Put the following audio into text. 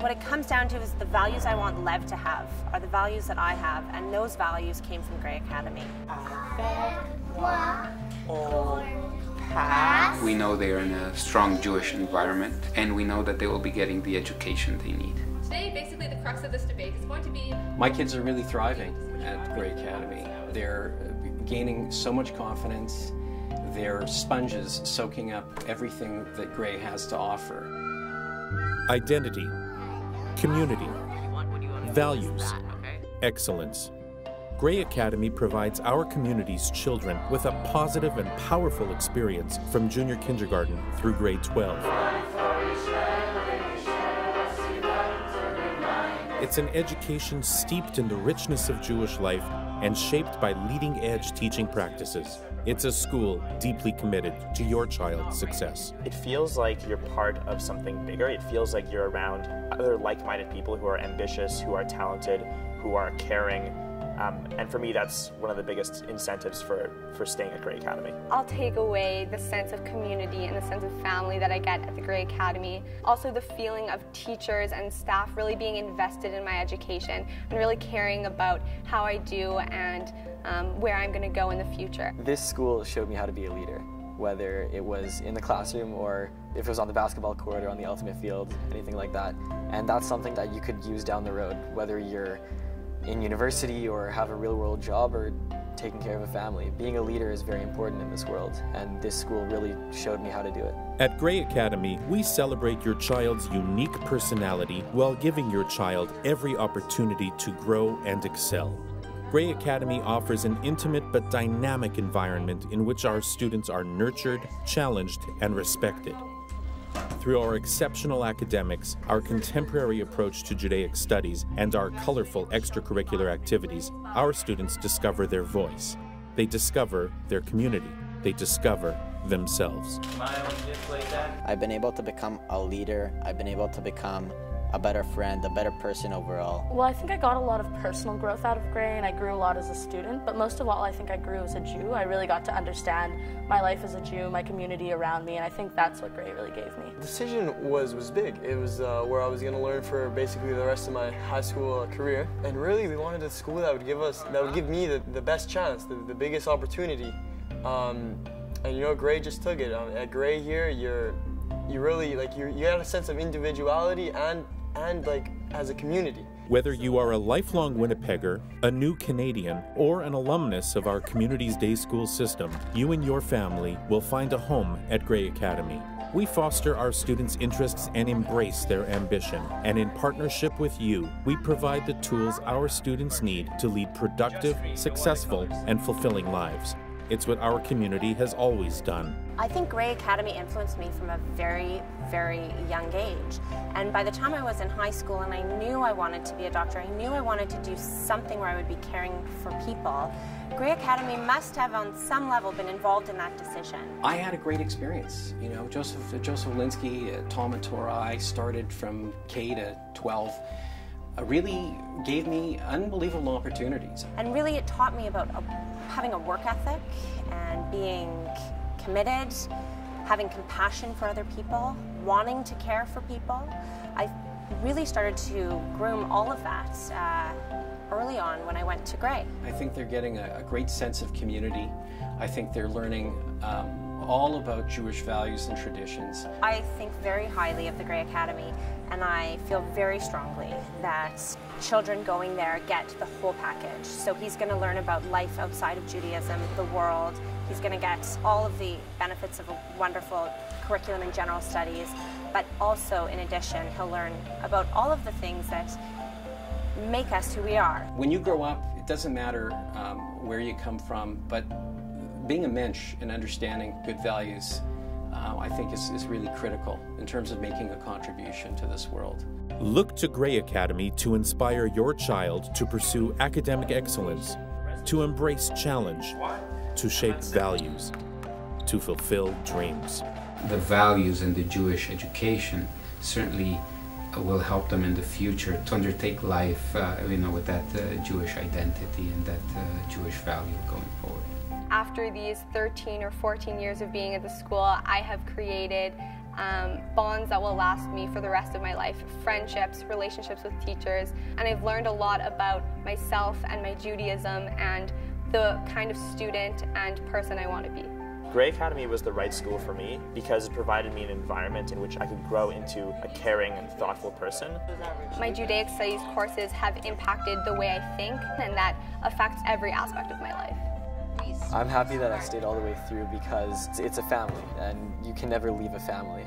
what it comes down to is the values I want Lev to have are the values that I have, and those values came from Gray Academy. We know they are in a strong Jewish environment, and we know that they will be getting the education they need. Today, basically, the crux of this debate is going to be My kids are really thriving at Gray Academy. They're uh, gaining so much confidence. They're sponges soaking up everything that Gray has to offer. Identity, community, values, excellence. Gray Academy provides our community's children with a positive and powerful experience from junior kindergarten through grade 12. It's an education steeped in the richness of Jewish life and shaped by leading edge teaching practices. It's a school deeply committed to your child's success. It feels like you're part of something bigger. It feels like you're around other like minded people who are ambitious, who are talented, who are caring. Um, and for me, that's one of the biggest incentives for, for staying at Gray Academy. I'll take away the sense of community and the sense of family that I get at the Gray Academy. Also, the feeling of teachers and staff really being invested in my education and really caring about how I do and um, where I'm going to go in the future. This school showed me how to be a leader, whether it was in the classroom or if it was on the basketball court or on the ultimate field, anything like that. And that's something that you could use down the road, whether you're in university or have a real world job or taking care of a family. Being a leader is very important in this world, and this school really showed me how to do it. At Gray Academy, we celebrate your child's unique personality while giving your child every opportunity to grow and excel. Gray Academy offers an intimate but dynamic environment in which our students are nurtured, challenged, and respected. Through our exceptional academics, our contemporary approach to Judaic studies, and our colorful extracurricular activities, our students discover their voice. They discover their community. They discover themselves. I've been able to become a leader. I've been able to become a better friend, a better person overall. Well, I think I got a lot of personal growth out of Gray and I grew a lot as a student, but most of all, I think I grew as a Jew. I really got to understand my life as a Jew, my community around me, and I think that's what Gray really gave me. The decision was, was big. It was uh, where I was going to learn for basically the rest of my high school career. And really, we wanted a school that would give us, that would give me the, the best chance, the, the biggest opportunity. Um, and you know, Gray just took it. Um, at Gray here, you're you really like you you have a sense of individuality and and like as a community. Whether you are a lifelong Winnipegger, a new Canadian, or an alumnus of our community's day school system, you and your family will find a home at Gray Academy. We foster our students' interests and embrace their ambition. And in partnership with you, we provide the tools our students need to lead productive, successful, and fulfilling lives. It's what our community has always done. I think Gray Academy influenced me from a very, very young age. And by the time I was in high school and I knew I wanted to be a doctor, I knew I wanted to do something where I would be caring for people, Gray Academy must have on some level been involved in that decision. I had a great experience. You know, Joseph, Joseph Wolinsky, uh, Talmud Torah, I started from K to 12 uh, really gave me unbelievable opportunities. And really it taught me about a, having a work ethic and being committed, having compassion for other people, wanting to care for people. I really started to groom all of that uh, early on when I went to Gray. I think they're getting a, a great sense of community. I think they're learning um, all about Jewish values and traditions. I think very highly of the Gray Academy and I feel very strongly that children going there get the whole package. So he's going to learn about life outside of Judaism, the world. He's going to get all of the benefits of a wonderful curriculum in general studies, but also in addition, he'll learn about all of the things that make us who we are. When you grow up, it doesn't matter um, where you come from, but being a mensch and understanding good values uh, I think is, is really critical in terms of making a contribution to this world. Look to Gray Academy to inspire your child to pursue academic excellence, to embrace challenge, to shape values, to fulfill dreams. The values in the Jewish education certainly will help them in the future to undertake life, uh, you know, with that uh, Jewish identity and that uh, Jewish value going forward. After these 13 or 14 years of being at the school, I have created um, bonds that will last me for the rest of my life, friendships, relationships with teachers, and I've learned a lot about myself and my Judaism and the kind of student and person I want to be. Gray Academy was the right school for me because it provided me an environment in which I could grow into a caring and thoughtful person. My Judaic Studies courses have impacted the way I think, and that affects every aspect of my life. I'm happy that I stayed all the way through because it's a family and you can never leave a family.